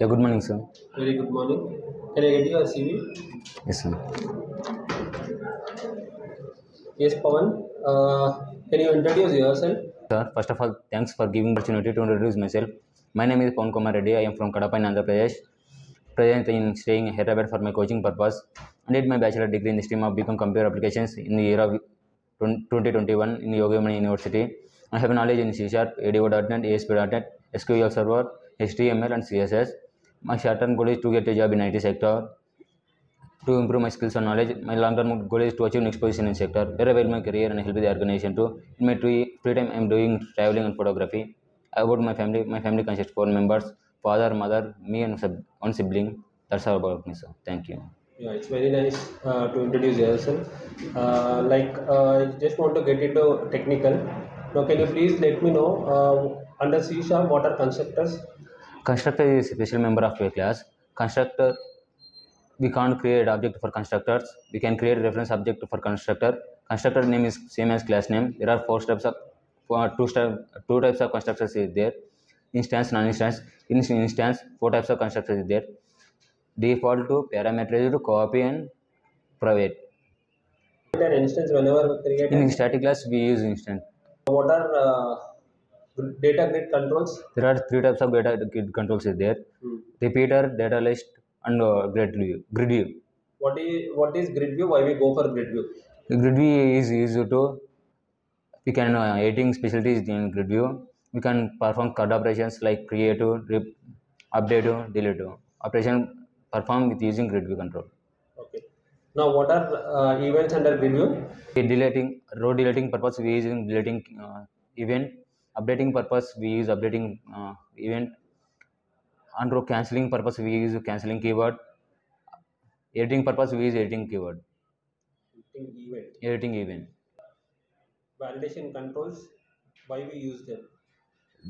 Yeah, good morning, sir. Very good morning. Can I get your CV? Yes, sir. Yes, Pawan. Uh, can you introduce yourself? Sir, first of all, thanks for giving opportunity to introduce myself. My name is Pawan Kumar Reddy. I am from Kadapa in Andhra Pradesh. Present in staying in Hyderabad for my coaching purpose. I did my bachelor degree in the stream of B.Com Computer Applications in the year of 2021 in Yogi Vemana University. I have knowledge in C Sharp, ADO.NET, ASP.NET, SQL Server, HTML, and CSS. My short-term goal is to get a job in IT sector. to improve my skills and knowledge. My long-term goal is to achieve next position in sector where I build my career and help the organization too. In my free, time, I am doing traveling and photography. About my family, my family consists four members: father, mother, me, and one sibling. That's all about me, sir. Thank you. Yeah, it's very nice uh, to introduce yourself. Uh, like, uh, I just want to get into technical. Now, can you please let me know uh, under C Sharp what are constructors? Constructor is a special member of a class. Constructor, we can't create object for constructors. We can create reference object for constructor. Constructor name is same as class name. There are four steps of for two step two types of constructors is there. Instance, non-instance. In instance, four types of constructors is there. Default to parameterized, copy and private. An instance whenever. In static class, we use instance. What are uh, data grid controls? There are three types of data grid controls is there. Hmm. Repeater, data list, and uh, grid view. Grid view. What is what is grid view? Why we go for grid view? Grid view is used to we can uh, editing specialties in grid view. We can perform CUD operations like create, rip, update, delete. Operation perform with using grid view control. Okay. Now, what are uh, events under grid view? Deleting row deleting purpose we use in deleting uh, event. Updating purpose we use updating uh, event. Row cancelling purpose we use cancelling keyword. Editing purpose we use editing keyword. Event. Editing event. Validation controls. Why we use them?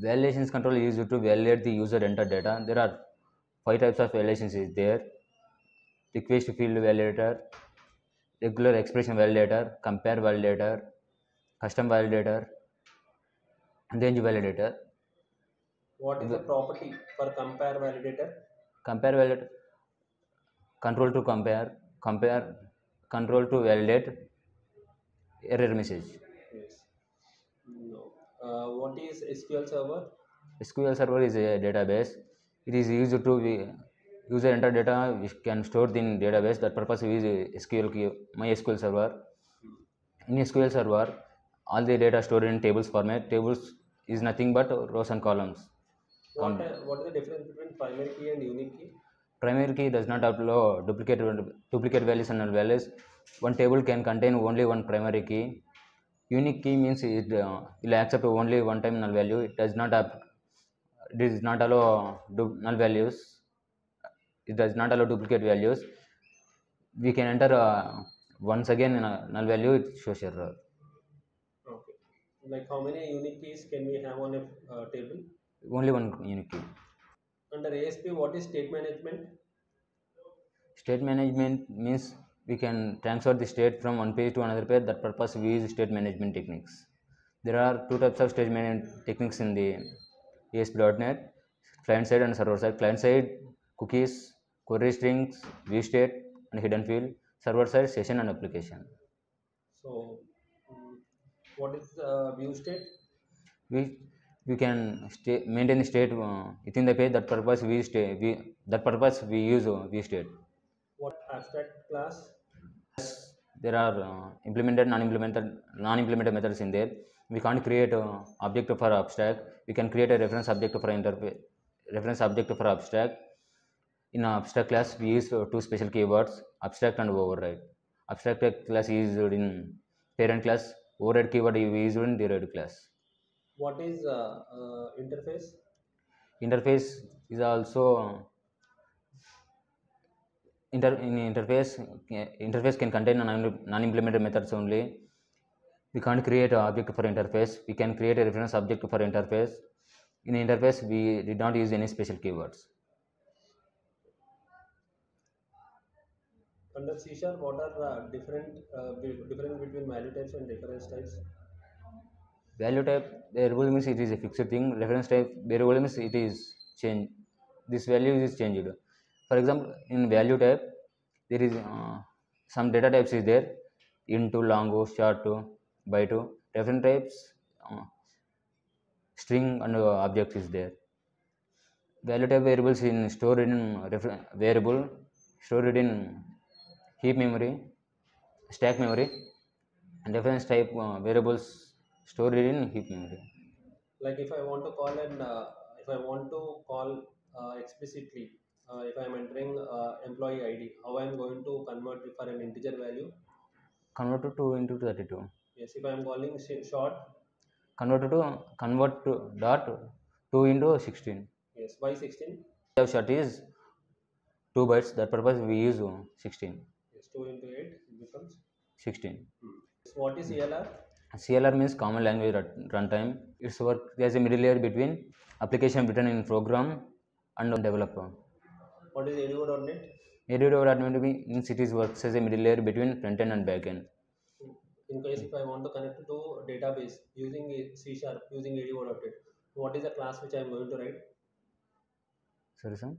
Validations control is used to validate the user entered data. There are five types of validations is there. Required field validator, regular expression validator, compare validator, custom validator, range validator. What is the property for compare validator? Compare validator, control to compare, compare, control to validate, error message. Yes. No. Uh, what is SQL Server? SQL Server is a database. It is used to be user enter data which can store in database. That purpose use SQL MySQL Server. In SQL Server, all the data stored in tables format. Tables is nothing but rows and columns. What, uh, what is the difference between primary key and unique key? Primary key does not allow duplicate duplicate values and null values. One table can contain only one primary key. Unique key means it uh, will accept only one time null value. It does not it does not allow null values. It does not allow duplicate values. We can enter uh, once again null value. It shows error. Like how many unique keys can we have on a uh, table? Only one unique key. Under ASP, what is state management? State management means we can transfer the state from one page to another page. That purpose we use state management techniques. There are two types of state management techniques in the ASP.NET: client side and server side. Client side cookies, query strings, view state, and hidden field. Server side session and application. So, what is uh, view state? We we can stay, maintain the state uh, within the page. That purpose we stay we that purpose we use uh, view state. What abstract class? there are uh, implemented non-implemented non-implemented methods in there we can't create a object for abstract we can create a reference object for interface reference object for abstract in abstract class we use uh, two special keywords abstract and override abstract class is in parent class override keyword is used in derived class? What is uh, uh, interface? interface is also inter in interface uh, interface can contain non- non-implemented methods only. We can't create an object for interface. We can create a reference object for interface. In interface we did not use any special keywords Under C sharp, what are uh, different uh, difference between value types and reference types? value type variable means it is a fixed thing. Reference type variable means it is change this value is changed. For example in value type there is uh, some data types is there int long short byte different types uh, string and uh, object is there. Value type variables in stored in variable stored in heap memory stack memory and reference type uh, variables stored in heap memory like if I want to call an uh, if I want to call uh, explicitly uh, if I am entering uh, employee ID how I am going to convert for an integer value converted to into 32 yes if I am calling sh- short converted to convert to dot 2 into 16 yes why 16 of short is 2 bytes that purpose we use uh, 16 yes 2 into 8 becomes 16 hmm. so what is CLR CLR means common language run- runtime. It's work as a middle layer between application written in program and developer. what is ADO.NET ADO.NET means it is works as a middle layer between front end and back end. in case if I want to connect to database using C sharp using ADO.NET what is the class which I am going to write Sorry, sir.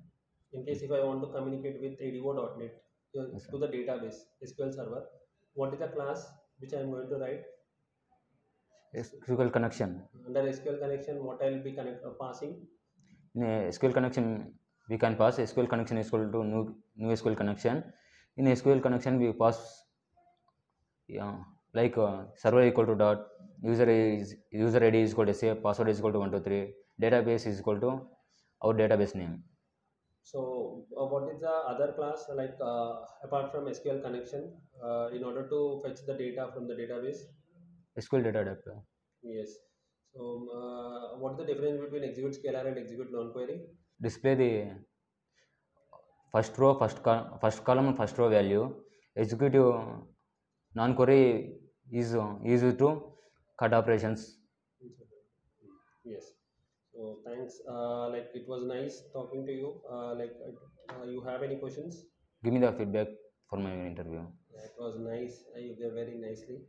in case if I want to communicate with ADO.NET uh, Yes, to the database SQL server what is the class which I am going to write SQL connection. under SQL connection what I will be connect, uh, passing In SQL connection, we can pass SQL connection is equal to new, new SQL connection. In SQL connection, we pass yeah, like uh, server equal to dot user is user ID is equal to say password is equal to one two three database is equal to our database name. So uh, what is the other class like uh, apart from SQL connection uh, in order to fetch the data from the database SQL data adapter. yes so uh, what is the difference between execute scalar and execute non-query Display the first row, first col- first column, and first row value. Executive non-query is used to cut operations. yes so thanks. Uh, like it was nice talking to you. Uh, like uh, you have any questions? Give me the feedback for my interview. Yeah, it was nice. Uh, you gave very nicely